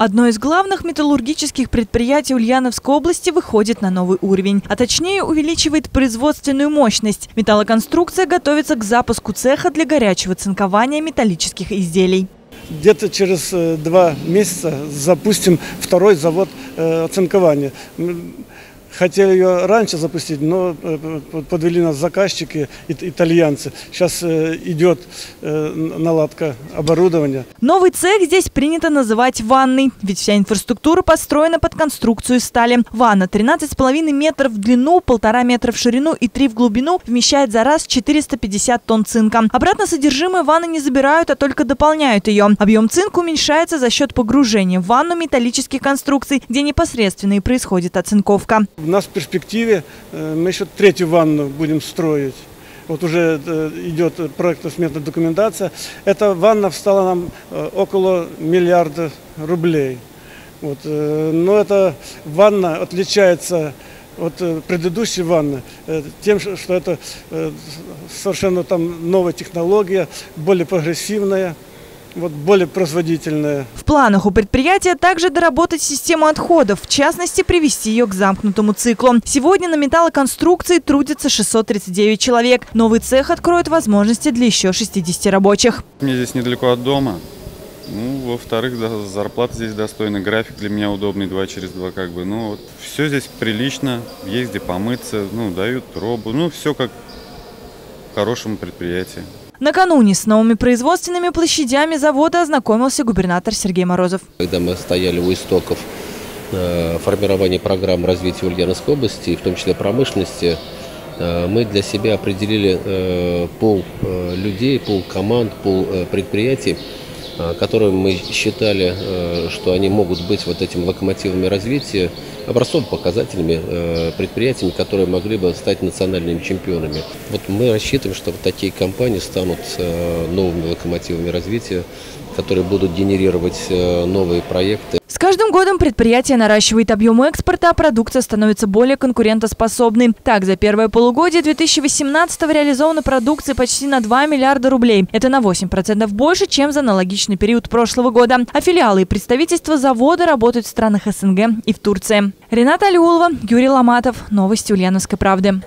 Одно из главных металлургических предприятий Ульяновской области выходит на новый уровень, а точнее увеличивает производственную мощность. Металлоконструкция готовится к запуску цеха для горячего цинкования металлических изделий. Где-то через э, два месяца запустим второй завод э, оцинкования. Хотели ее раньше запустить, но э, подвели нас заказчики, итальянцы. Сейчас э, идет э, наладка оборудования. Новый цех здесь принято называть ванной, ведь вся инфраструктура построена под конструкцию стали. Ванна 13,5 метров в длину, полтора метра в ширину и 3 в глубину вмещает за раз 450 тонн цинка. Обратно содержимое ванны не забирают, а только дополняют ее. Объем цинка уменьшается за счет погружения в ванну металлических конструкций, где непосредственно и происходит оцинковка. У нас в перспективе э, мы еще третью ванну будем строить. Вот уже э, идет проектно-сметная документация. Эта ванна встала нам э, около миллиарда рублей. Вот. Но эта ванна отличается от предыдущей ванны тем, что это совершенно там новая технология, более прогрессивная вот более производительная. В планах у предприятия также доработать систему отходов, в частности, привести ее к замкнутому циклу. Сегодня на металлоконструкции трудится 639 человек. Новый цех откроет возможности для еще 60 рабочих. Мне здесь недалеко от дома. Ну, во-вторых, зарплата здесь достойна, график для меня удобный, два через два как бы. Ну, вот, все здесь прилично, есть где помыться, ну, дают робу, ну, все как в хорошем предприятии. Накануне с новыми производственными площадями завода ознакомился губернатор Сергей Морозов. Когда мы стояли у истоков э, формирования программ развития Ульяновской области, в том числе промышленности, э, мы для себя определили э, пол людей, пол команд, пол предприятий, которые мы считали, что они могут быть вот этими локомотивами развития, образцовыми показателями, предприятиями, которые могли бы стать национальными чемпионами. Вот мы рассчитываем, что вот такие компании станут новыми локомотивами развития, которые будут генерировать новые проекты. С каждым годом предприятие наращивает объем экспорта, а продукция становится более конкурентоспособной. Так, за первое полугодие 2018 реализована продукция почти на 2 миллиарда рублей. Это на 8% больше, чем за аналогичный период прошлого года. А филиалы и представительства завода работают в странах СНГ и в Турции. Рената Алиулова, Юрий Ломатов. Новости Ульяновской правды.